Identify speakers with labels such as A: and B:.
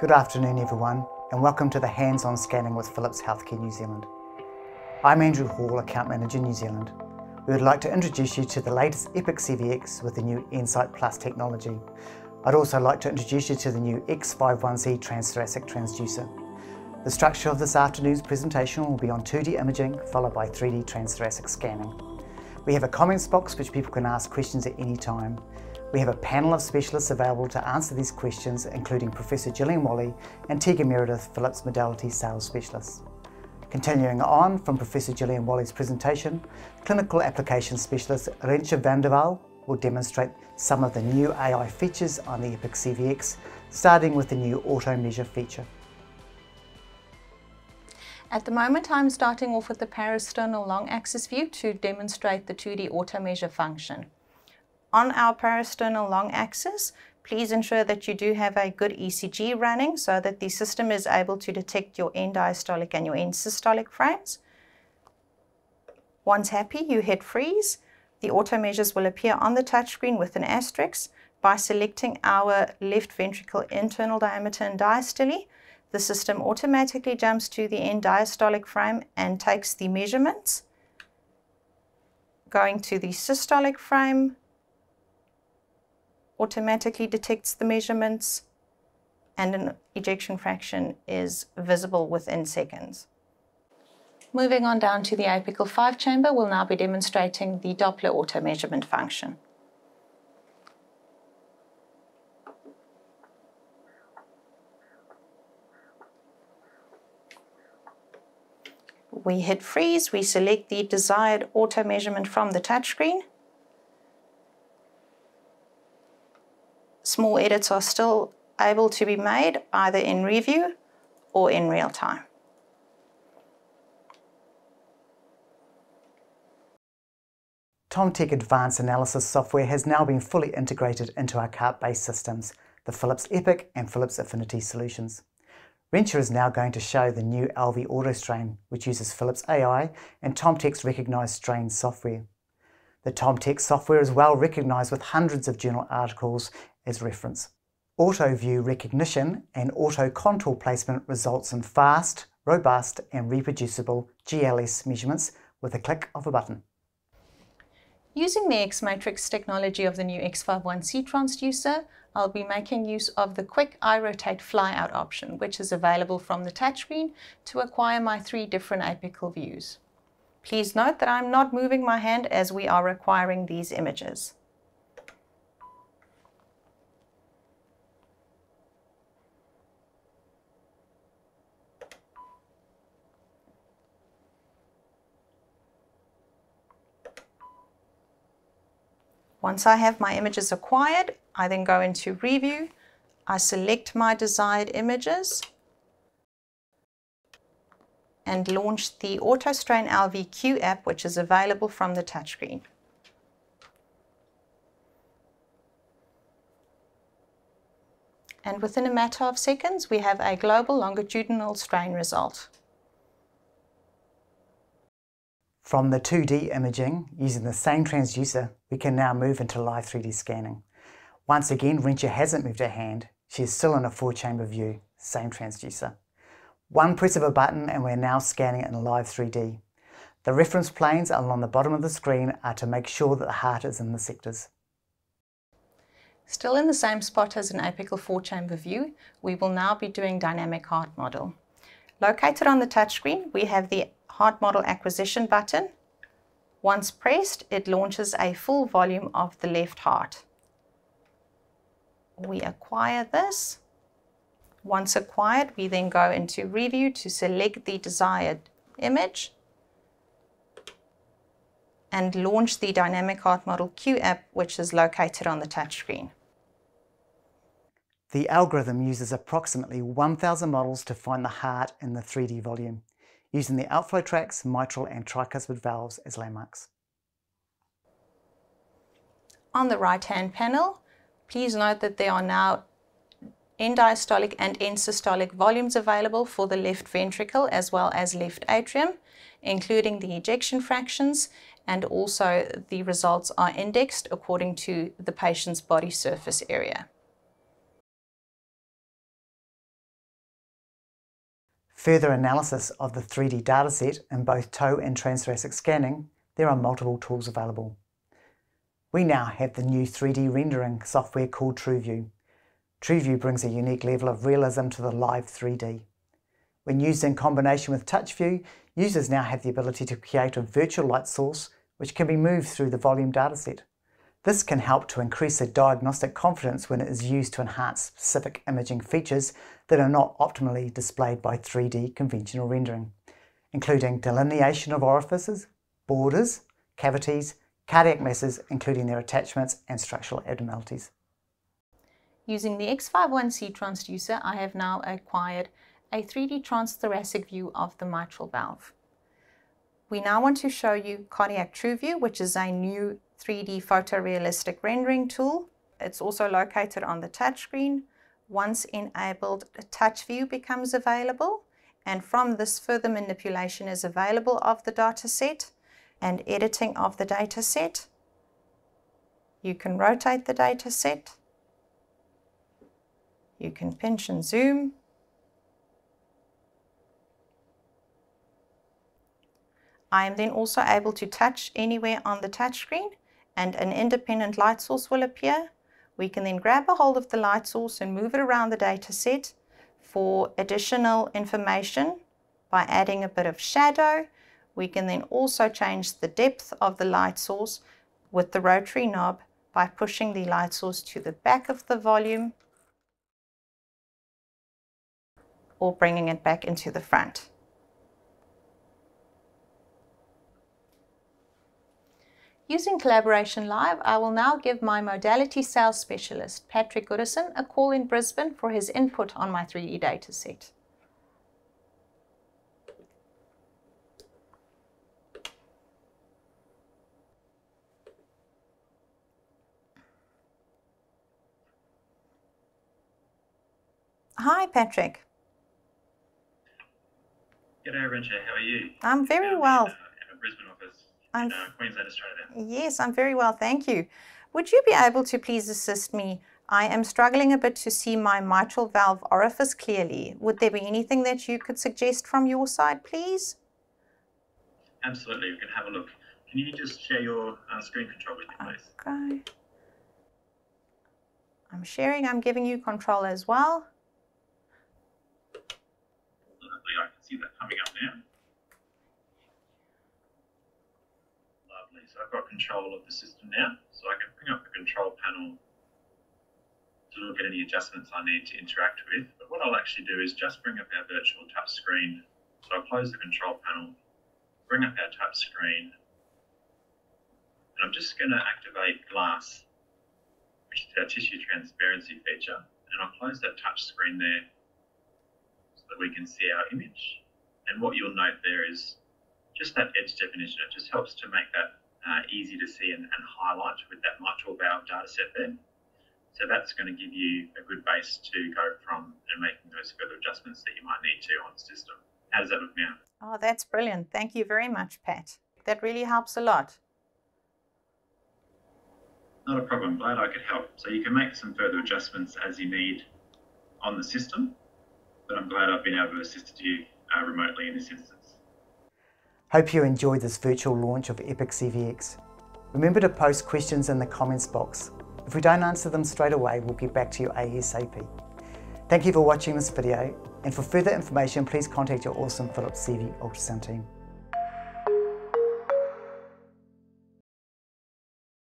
A: Good afternoon everyone and welcome to the Hands-on Scanning with Philips Healthcare New Zealand. I'm Andrew Hall, Account Manager New Zealand. We would like to introduce you to the latest EPIQ CVx with the new nSight Plus technology. I'd also like to introduce you to the new X5-1c transthoracic transducer. The structure of this afternoon's presentation will be on 2D imaging followed by 3D transthoracic scanning. We have a comments box which people can ask questions at any time. We have a panel of specialists available to answer these questions including Professor Gillian Whalley and Tegan Meredith, Philips Modality Sales Specialist. Continuing on from Professor Gillian Whalley's presentation, Clinical Applications Specialist Rentje van will demonstrate some of the new AI features on the EPIQ CVx, starting with the new Auto Measure feature.
B: At the moment, I'm starting off with the parasternal long axis view to demonstrate the 2D auto measure function. On our parasternal long axis, please ensure that you do have a good ECG running so that the system is able to detect your end diastolic and your end systolic frames. Once happy, you hit freeze. The auto measures will appear on the touchscreen with an asterisk. By selecting our left ventricle internal diameter and diastole, the system automatically jumps to the end diastolic frame and takes the measurements. Going to the systolic frame, automatically detects the measurements and an ejection fraction is visible within seconds. Moving on down to the apical 5 chamber, we'll now be demonstrating the Doppler auto measurement function. we hit freeze, we select the desired auto measurement from the touchscreen. Small edits are still able to be made either in review or in real time.
A: TomTec Advanced Analysis software has now been fully integrated into our cart-based systems, the Philips EPIQ and Philips Affiniti solutions. Rentje is now going to show the new LV AutoStrain, which uses Philips AI and TomTec's recognised strain software. The TomTec software is well recognised with hundreds of journal articles as reference. Auto view recognition and auto contour placement results in fast, robust and reproducible GLS measurements with a click of a button.
B: Using the X-Matrix technology of the new X5-1c transducer, I'll be making use of the quick iRotate flyout option, which is available from the touchscreen to acquire my three different apical views. Please note that I'm not moving my hand as we are acquiring these images. Once I have my images acquired, I then go into Review. I select my desired images and launch the AutoStrain LVQ app, which is available from the touchscreen. And within a matter of seconds, we have a global longitudinal strain result.
A: From the 2D imaging, using the same transducer, we can now move into live 3D scanning. Once again, Rentje hasn't moved her hand. She is still in a four-chamber view, same transducer. One press of a button and we're now scanning it in live 3D. The reference planes along the bottom of the screen are to make sure that the heart is in the sectors.
B: Still in the same spot as an apical four-chamber view, we will now be doing dynamic heart model. Located on the touchscreen, we have the Heart Model Acquisition button. Once pressed, it launches a full volume of the left heart. We acquire this. Once acquired, we then go into Review to select the desired image and launch the Dynamic Heart Model Q app, which is located on the touchscreen.
A: The algorithm uses approximately 1,000 models to find the heart in the 3D volume, using the outflow tracts, mitral and tricuspid valves as landmarks.
B: On the right-hand panel, please note that there are now end diastolic and end systolic volumes available for the left ventricle as well as left atrium, including the ejection fractions, and also the results are indexed according to the patient's body surface area.
A: Further analysis of the 3D dataset in both TOE and transthoracic scanning, there are multiple tools available. We now have the new 3D rendering software called TrueVue. TrueVue brings a unique level of realism to the live 3D. When used in combination with TouchVue, users now have the ability to create a virtual light source which can be moved through the volume dataset. This can help to increase the diagnostic confidence when it is used to enhance specific imaging features that are not optimally displayed by 3D conventional rendering, including delineation of orifices, borders, cavities, cardiac masses, including their attachments and structural abnormalities.
B: Using the X5-1c transducer, I have now acquired a 3D transthoracic view of the mitral valve. We now want to show you Cardiac TrueVue, which is a new 3D photorealistic rendering tool. It's also located on the touchscreen. Once enabled, a touch view becomes available. And from this, further manipulation is available of the data set and editing of the data set. You can rotate the data set. You can pinch and zoom. I am then also able to touch anywhere on the touchscreen and an independent light source will appear. We can then grab a hold of the light source and move it around the data set for additional information by adding a bit of shadow we can then also change the depth of the light source with the rotary knob by pushing the light source to the back of the volume or bringing it back into the front. Using Collaboration Live, I will now give my modality sales specialist, Patrick Goodison, a call in Brisbane for his input on my 3D dataset. Hi, Patrick.
C: G'day, Rencha. How are you?
B: I'm very well. In,
C: uh, in Brisbane office I'm Queensland, Australia.
B: Yes, I'm very well, thank you. Would you be able to please assist me? I am struggling a bit to see my mitral valve orifice clearly. Would there be anything that you could suggest from your side, please?
C: Absolutely, we can have a look. Can you just share your uh, screen control with me, please?
B: Okay. I'm sharing, I'm giving you control as well.
C: Lovely, I can see that coming up now. Lovely, so I've got control of the system now, so I can bring up the control panel to look at any adjustments I need to interact with. But what I'll actually do is just bring up our virtual touch screen. So I'll close the control panel, bring up our touch screen, and I'm just going to activate glass, which is our tissue transparency feature, and I'll close that touch screen there so that we can see our image. And what you'll note there is just that edge definition. It just helps to make that uh, easy to see and, and, highlight with that mitral valve data set there. So that's going to give you a good base to go from and making those further adjustments that you might need to on the system. How does that look now?
B: Oh, that's brilliant. Thank you very much, Pat. That really helps a lot.
C: Not a problem. Glad I could help. So you can make some further adjustments as you need on the system but I'm glad I've been able to assist you uh, remotely in this instance.
A: Hope you enjoyed this virtual launch of EPIQ CVx. Remember to post questions in the comments box. If we don't answer them straight away, we'll get back to you ASAP. Thank you for watching this video, and for further information, please contact your awesome Philips CV ultrasound team.